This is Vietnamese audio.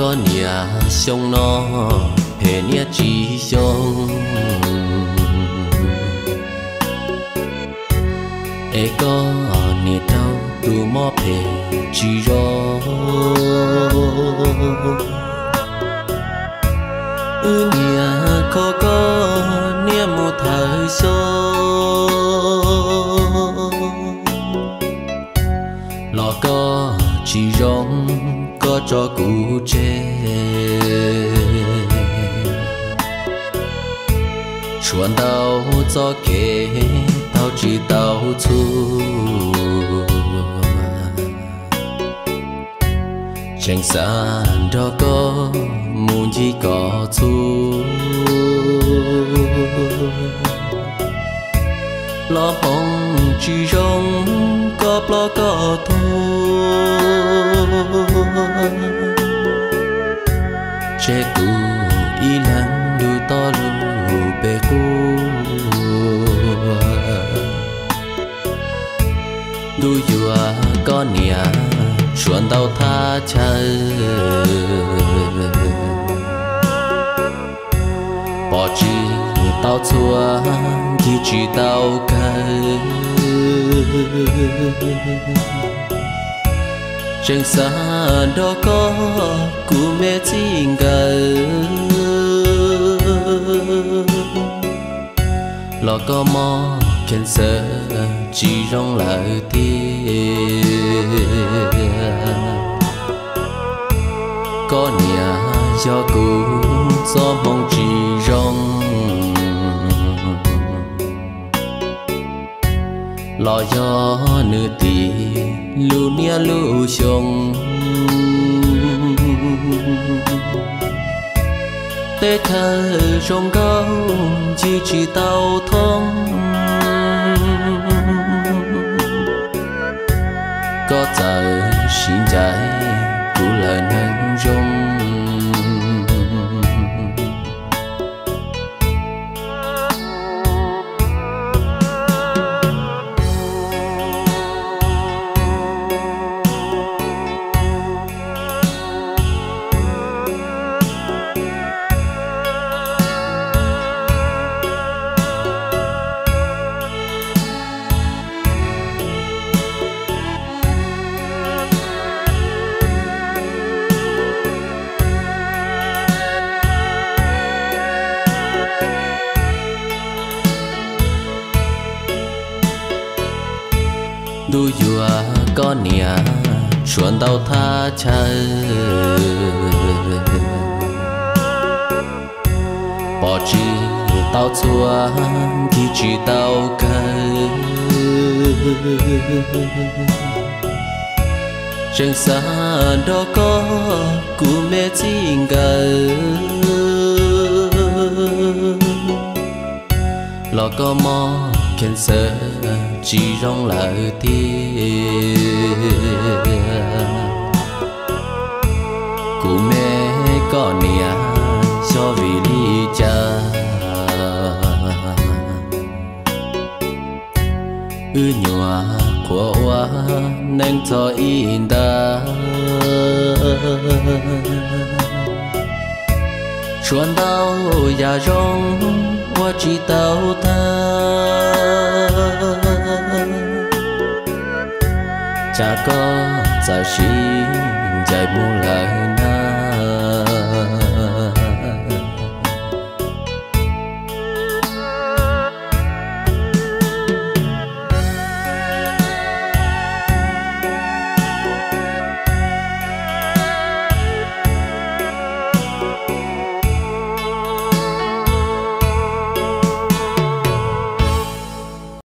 có nhà sông nó hệ nia chỉ sông e có nhà đâu tu mò phê chỉ rõ ư nhà có có nhà một thời sông lọ có chỉ rõ cho cụ trẻ. Chuẩn tàu cho kể tao chỉ tàu chu chẳng san đó có muốn gì có chu lo hồng chỉ rong có lo có che du to lu bê cu du dùa con nia chuan tàu tha chơi bỏ chi tao chua chỉ chỉ tao cây chẳng xa đó có cụ mẹ tình gờ lo có mò khen sợ, chỉ rong lại tiền có nhà do cụ do mong lo gió nữ tì lưu nia lưu chồng tê thơ trong gấu chỉ chỉ tàu thông đu dùa có nia chuẩn đau tha chơi bỏ chi tao chua, thì chỉ tao cay. Trên xa đó có cú mẹ chính gần lo có mong khen sơ, chỉ rong lại tiền. Cụ mẹ có nia cho vì đi cha ư nhòa của hoa nên cho in ta chuan đau già rong qua chỉ tao ta cha có giờ xin dài lại nào